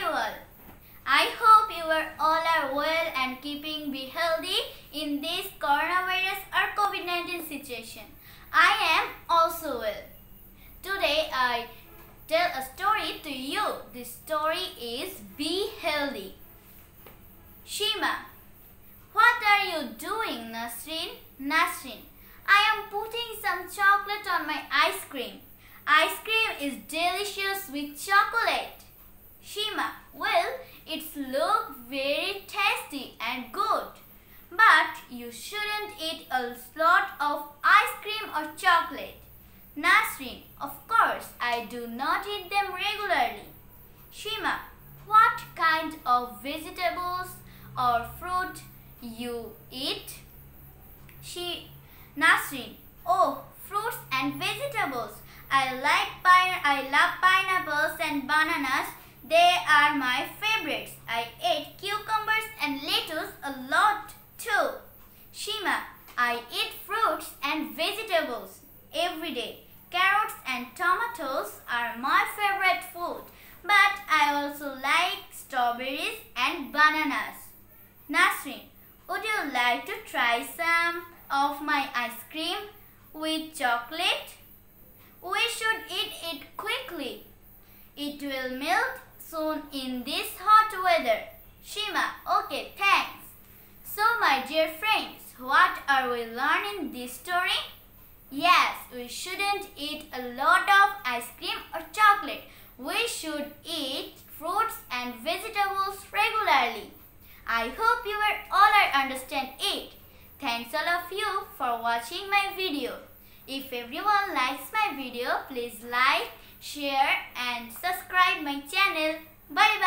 very. I hope you are all are well and keeping be healthy in this coronavirus or COVID-19 situation. I am also well. Today I tell a story to you. This story is Be Healthy. Shima, what are you doing, Nasrin? Nasrin, I am putting some chocolate on my ice cream. Ice cream is delicious with chocolate. Shima, well, it's look very tasty and good. But you shouldn't eat a lot of ice cream or chocolate. Nasrin, of course, I do not eat them regularly. Shima, what kind of vegetables or fruit you eat? She, Nasrin, oh, fruits and vegetables. I like pine, I love pineapples and bananas. They are my favorites. I ate cucumbers and lettuce a lot too. Shima, I eat fruits and vegetables every day. Carrots and tomatoes are my favorite food, but I also like strawberries and bananas. Nasrin, would you like to try some of my ice cream with chocolate? We should eat it quickly. It will melt soon in this hot weather. Shima, okay, thanks. So my dear friends, what are we learning this story? Yes, we shouldn't eat a lot of ice cream or chocolate. We should eat fruits and vegetables regularly. I hope you all are understand it. Thanks all of you for watching my video. If everyone likes my video, please like, share and subscribe my channel. Bye bye.